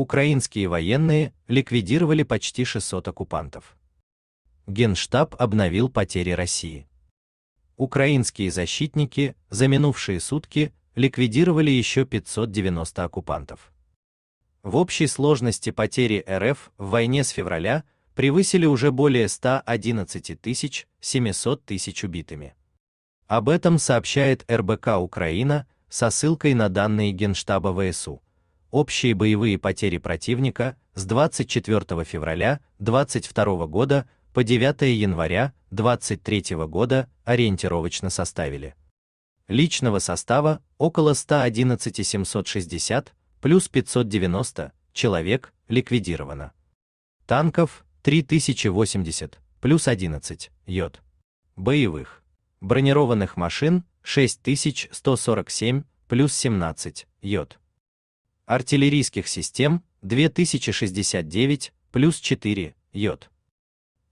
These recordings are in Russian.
украинские военные ликвидировали почти 600 оккупантов. Генштаб обновил потери России. Украинские защитники за минувшие сутки ликвидировали еще 590 оккупантов. В общей сложности потери РФ в войне с февраля превысили уже более 111 тысяч 700 тысяч убитыми. Об этом сообщает РБК Украина со ссылкой на данные Генштаба ВСУ. Общие боевые потери противника с 24 февраля 22 года по 9 января 23 года ориентировочно составили личного состава около 111 760 плюс 590 человек ликвидировано. Танков 3080 плюс 11 йод. Боевых. Бронированных машин 6147 плюс 17 йод. Артиллерийских систем 2069 плюс 4 йод.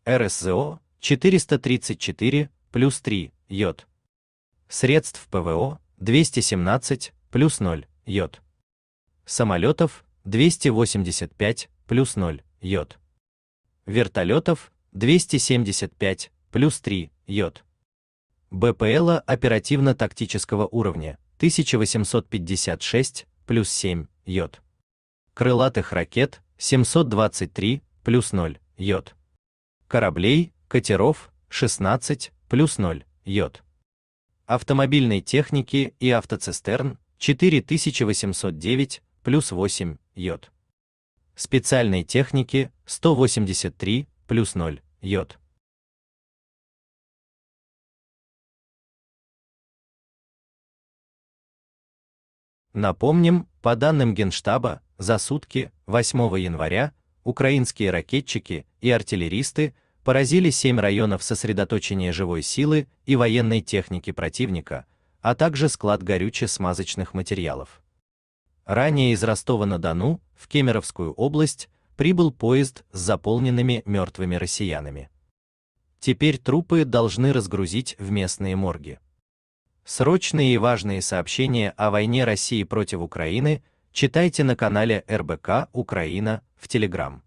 РСЗО 434 плюс 3 йод. Средств ПВО 217 плюс 0 йод. Самолетов 285 плюс 0 йод. Вертолетов 275 плюс 3 йод. БПЛа оперативно-тактического уровня 1856 плюс 7 йод. Крылатых ракет 723 плюс 0 йод кораблей, катеров 16 плюс 0 йод. Автомобильной техники и автоцистерн 4809 плюс 8 йод. Специальной техники 183 плюс 0 йод. Напомним, по данным Генштаба, за сутки 8 января украинские ракетчики и артиллеристы поразили семь районов сосредоточения живой силы и военной техники противника, а также склад горюче-смазочных материалов. Ранее из Ростова-на-Дону в Кемеровскую область прибыл поезд с заполненными мертвыми россиянами. Теперь трупы должны разгрузить в местные морги. Срочные и важные сообщения о войне России против Украины читайте на канале РБК Украина в Телеграм.